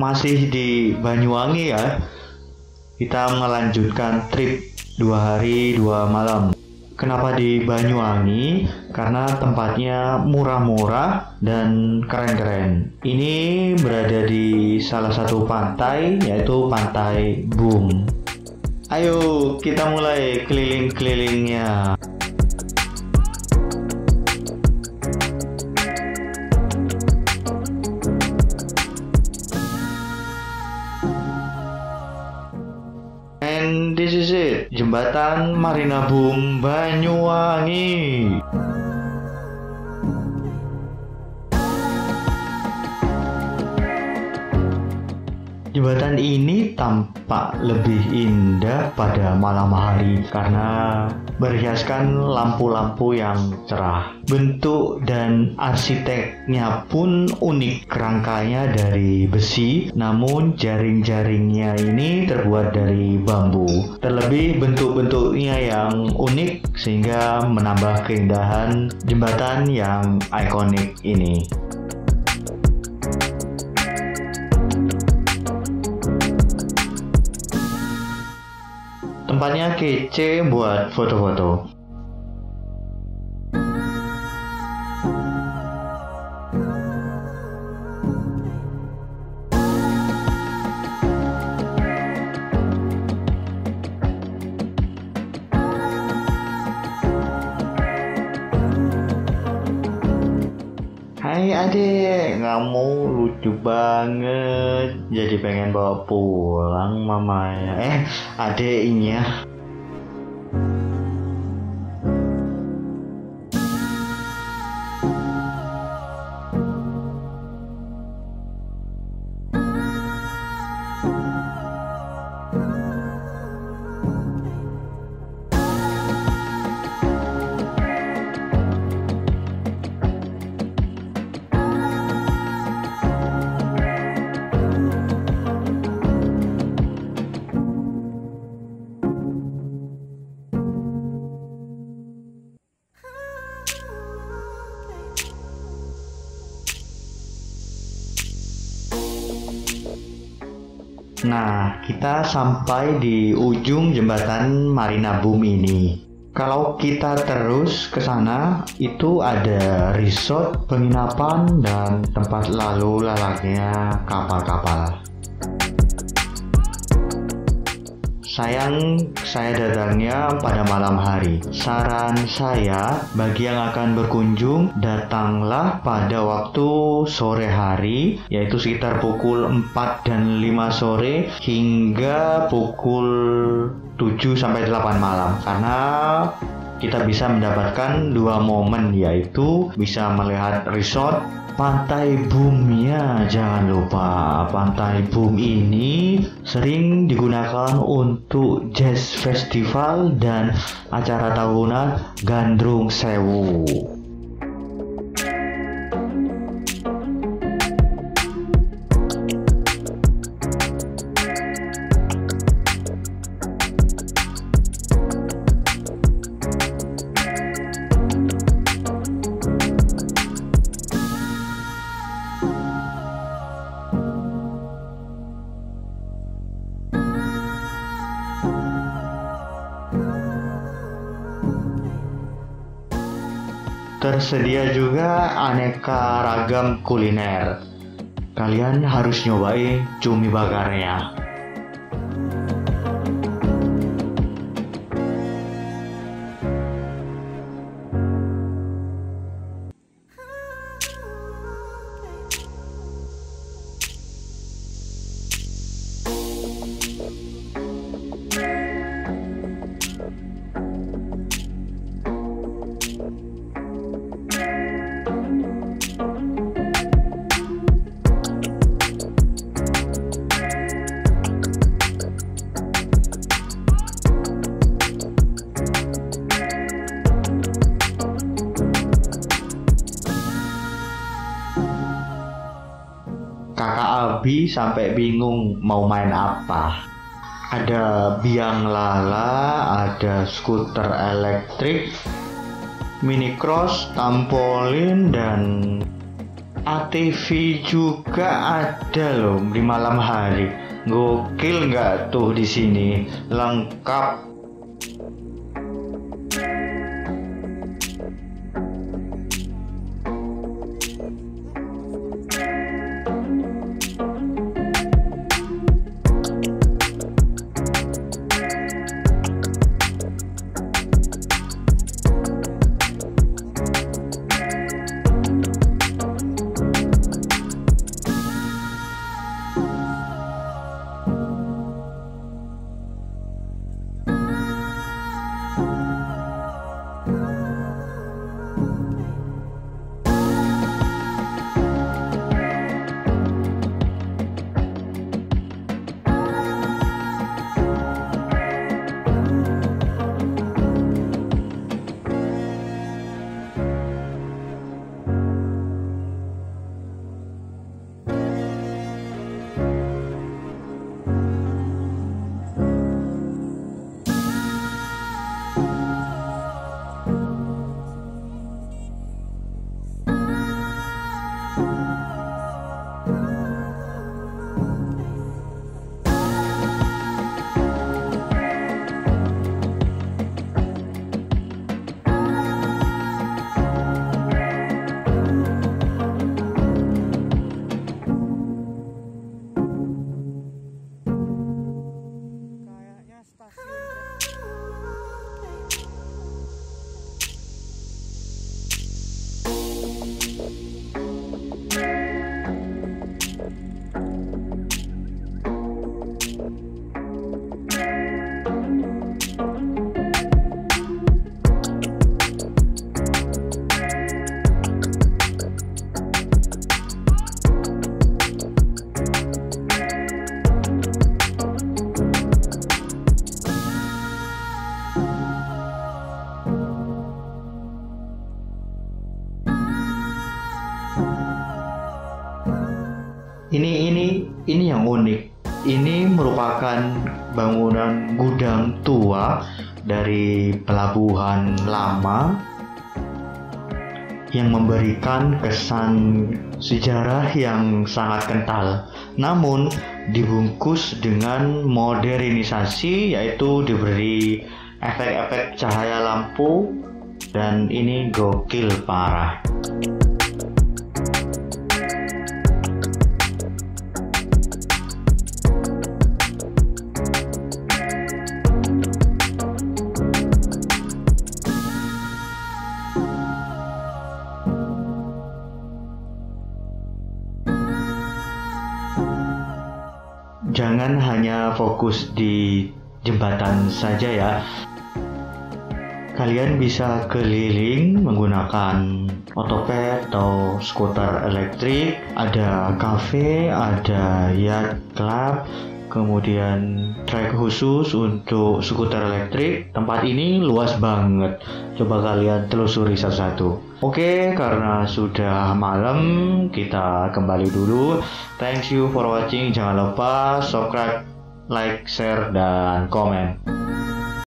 masih di Banyuwangi ya. Kita melanjutkan trip dua hari dua malam. Kenapa di Banyuwangi? Karena tempatnya murah-murah dan keren-keren. Ini berada di salah satu pantai yaitu pantai Bum ayo kita mulai keliling-kelilingnya Marina Boom Banyuwangi. Jembatan ini tampak lebih indah pada malam hari karena berhiaskan lampu-lampu yang cerah. Bentuk dan arsiteknya pun unik. Kerangkanya dari besi, namun jaring-jaringnya ini terbuat dari bambu. Terlebih bentuk-bentuknya yang unik sehingga menambah keindahan jembatan yang ikonik ini. Kece buat foto-foto. Hai kamu lucu banget. Jadi pengen bawa pulang mamanya. Eh, Thank you. Nah, kita sampai di ujung jembatan Marina Boom ini. Kalau kita terus ke sana, itu ada resort, penginapan, dan tempat lalu lalaknya kapal-kapal. Sayang, saya datangnya pada malam hari. Saran saya bagi yang akan berkunjung, datanglah pada waktu sore hari, yaitu sekitar pukul 4 dan 5 sore hingga pukul 7 sampai 8 malam. Karena kita bisa mendapatkan dua momen yaitu bisa melihat resort Pantai Boomnya jangan lupa Pantai Boom ini sering digunakan untuk jazz festival dan acara tahunan Gandrung Sewu. Tersedia juga aneka ragam kuliner. Kalian harus nyobain cumi bakarnya. Kakak Abi sampai bingung mau main apa. Ada biang lala, ada skuter elektrik, mini cross, trampolin dan ATV juga ada loh di malam hari. Gokil nggak tuh di sini? Lengkap Ini ini ini yang unik. Ini merupakan bangunan gudang tua dari pelabuhan lama yang memberikan kesan sejarah yang sangat kental. Namun dibungkus dengan modernisasi yaitu diberi efek-efek cahaya lampu dan ini gokil parah. Hanya fokus di jembatan saja ya. Kalian bisa keliling menggunakan otopet atau skuter elektrik, ada cafe, ada yacht club, kemudian trek khusus untuk skuter elektrik. Tempat ini luas banget. Coba kalian telusuri satu-satu. Oke, karena sudah malam, kita kembali dulu. Thank you for watching. Jangan lupa subscribe, like, share, dan komen.